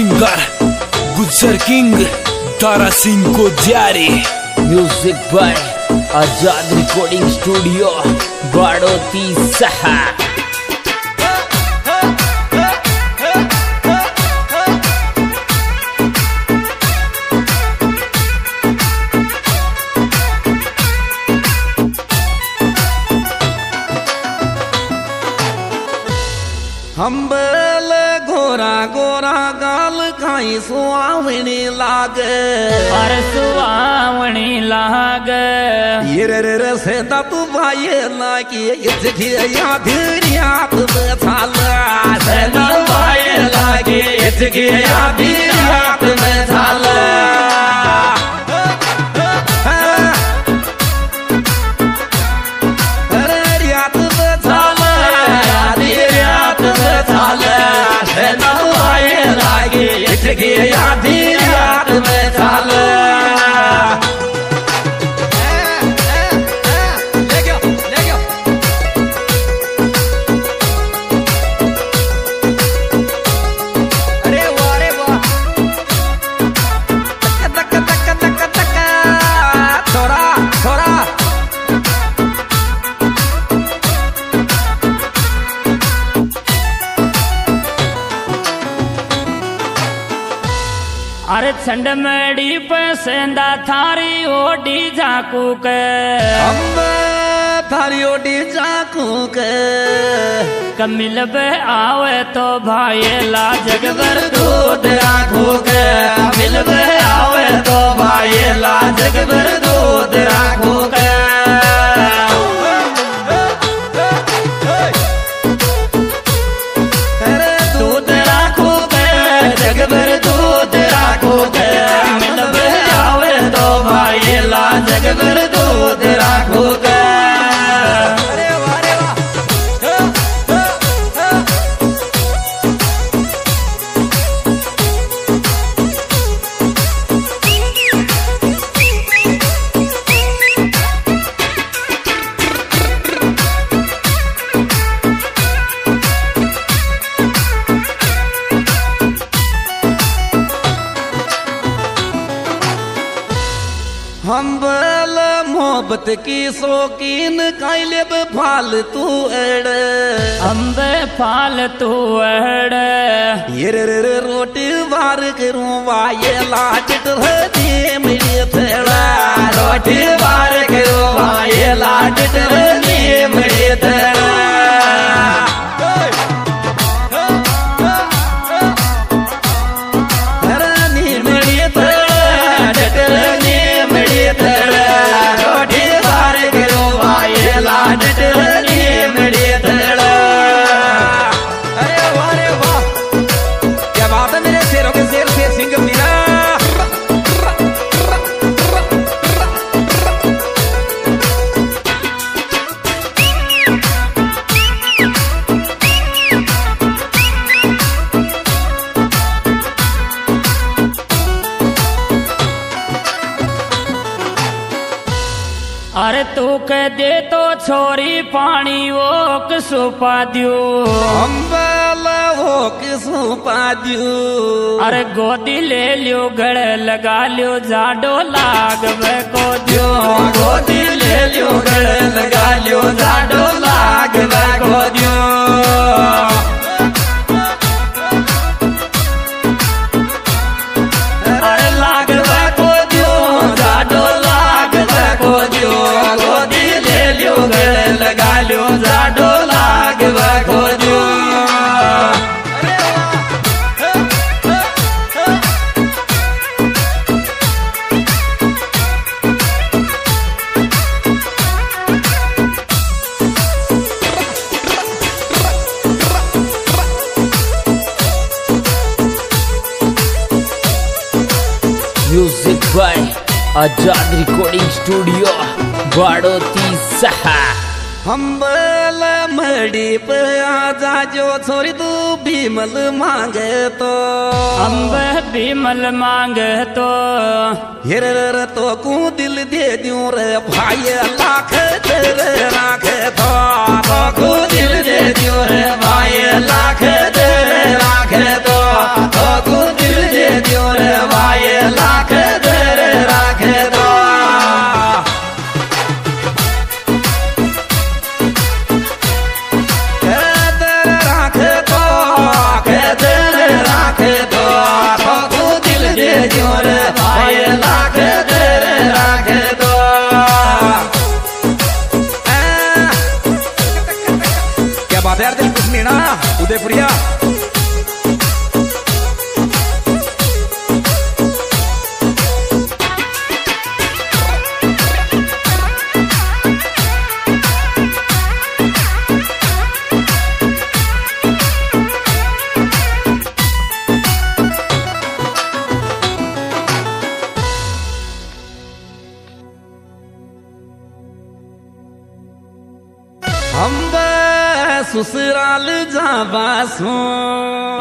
Singer गुजर king, तारा सिंह को जारी। Music by Azad recording studio Badoti सहा। हम्बल गोरा गोरा गाल खाई सुहावनी लाग। अरे सुहावणी लाग। ये रे रे रे से तू भाई ना की ये जगी या याद में थाला से तू भाई लागे। ये जगी या में थाला अरे चंड मेड़ी पसंदा थारी ओडी झाकू के। थारी ओडी जाकू के। कमिल बे आवे तो भाई ला जगबर दूध आखू के। मिल बे आवे तो भाई ला जगबर दूध आखू के। के मिल आवे तो भाई ला जगबर की शौकीन कैले फालतू एड़ अम्बे फालतू अड़ ये रे रे रे रोटी बार करूँ वाये लाजट रे मेरी थेड़ा रोटी बार करूँ वाये लाजट रे मेरी थेड़ा अरे तू कह दे तो छोरी पानी वो सुपा दियो? सुपा पादियो अरे गोदी ले लियो गड़ लगा लियो जाडो लाग को दियो। गोदी आज़ाद रिकॉर्डिंग स्टूडियो बाड़ोती सहा। हम बल मड़ी पे आजा जो छोरी तू भीमल मांगे तो। अम्ब बिमल मांग तो। हिर तो कू दिल दे दूँ रे भाई लाख तेरे राख तो। तो कू दिल दे दूँ रे भाई लाख तेरे राख तो। तो कू दिल बात यार कुछ नहीं उदयपुरिया। ससुराल जाबासो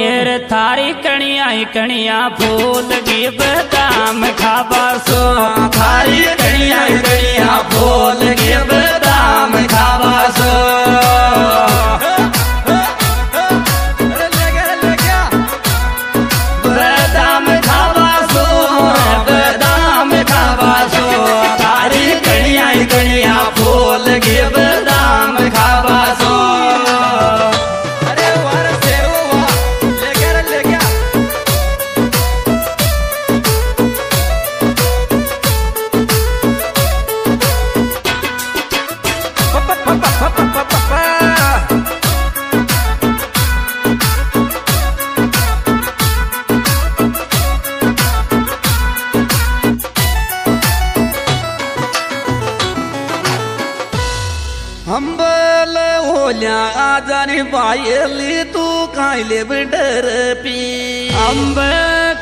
एर थारी कणिया कणिया फूल गी बदाम खावा सो थारी कणिया कणिया फूल गी बदाम खाबासो बायली तू कायले बिडर पी। अंब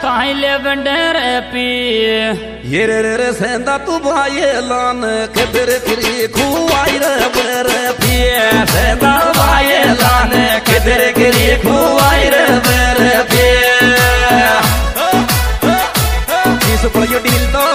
कायले बंडर पी। हिर रे सेंदा तू बायलान खबर करी खुआई रे बर पी। सेंदा बायलान खबर करी खुआई रे बर पी। किस पड़ियो डील तो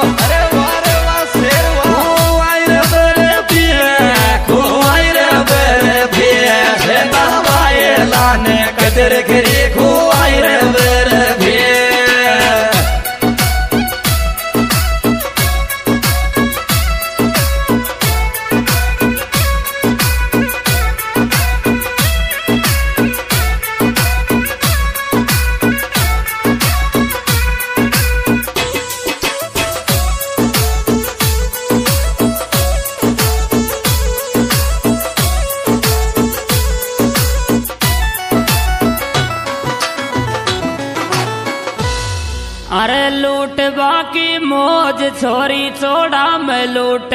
छोरी चोड़ा में लूट।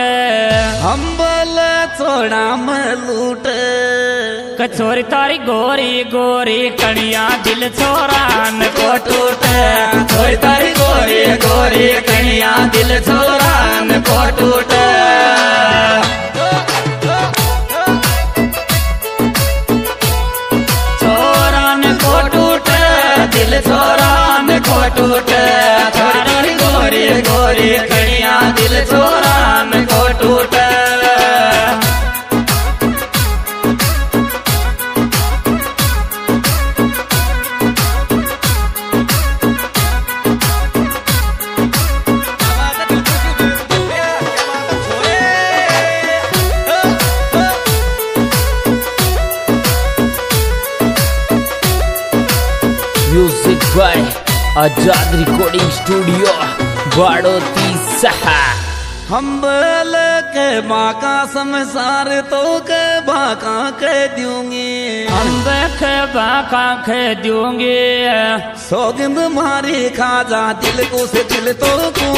हम्बल चोड़ा में लूट। कचोरी तारी गोरी गोरी कणिया दिल छोरान को टूट। छोरी तारी गोरी गोरी कनिया दिल छोरान को टूट। छोरान को टूट दिल छोरान को टूट। By Azad recording studio Badoti सहा। हम्बल के बाका समसार तो के बाका के दूँगी हम खे बाका के दूँगी सोगिंद मारी खाजा दिल को से दिल तो कोई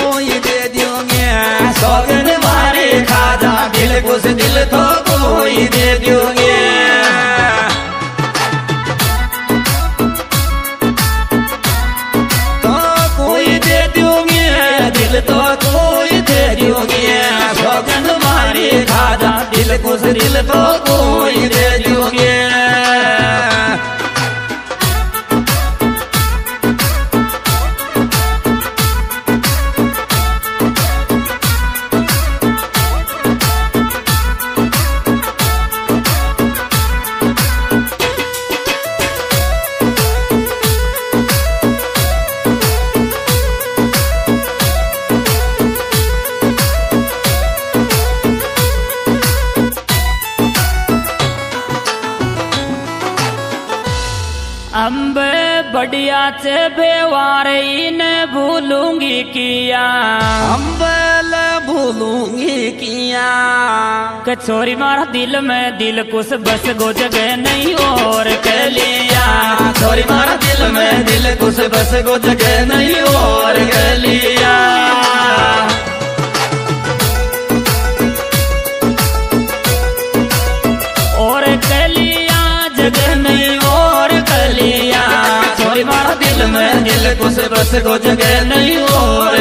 बढ़िया से बेवार ने भूलूँगी किया। हम बल भूलूँगी किया। कचोरी मारा दिल में दिल कुछ बस गो जगह नहीं और कर लिया छोरी मारा दिल में दिल कुछ बस गो जगह बस को नहीं और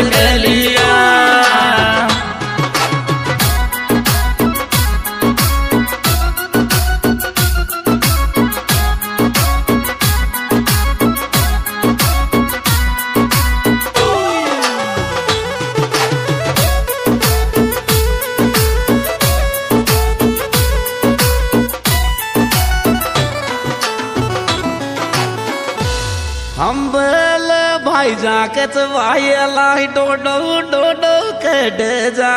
हम्बल भाई जाकच वायला डोडो डोडो कड जा।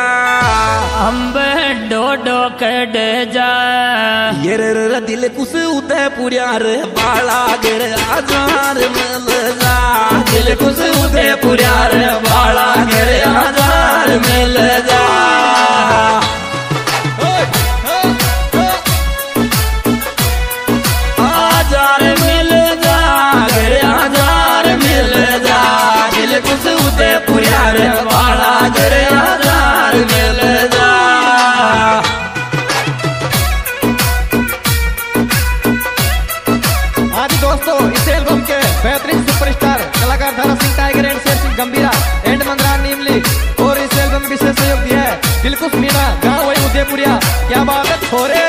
अंब डोडो कड जा। ये रे रे दिल कुस उदय पुऱ्यार बाळा गर आजार मल जा। दिल कुस उदय पुऱ्यार बाळा गर आजार मिल जा। गंभीरा। एंड मंदरा नीमली। और इस एल्बम विशेष सहयोग दिया है। दिलकुश मीणा गाँव वही उदयपुरिया। क्या बात है छोरे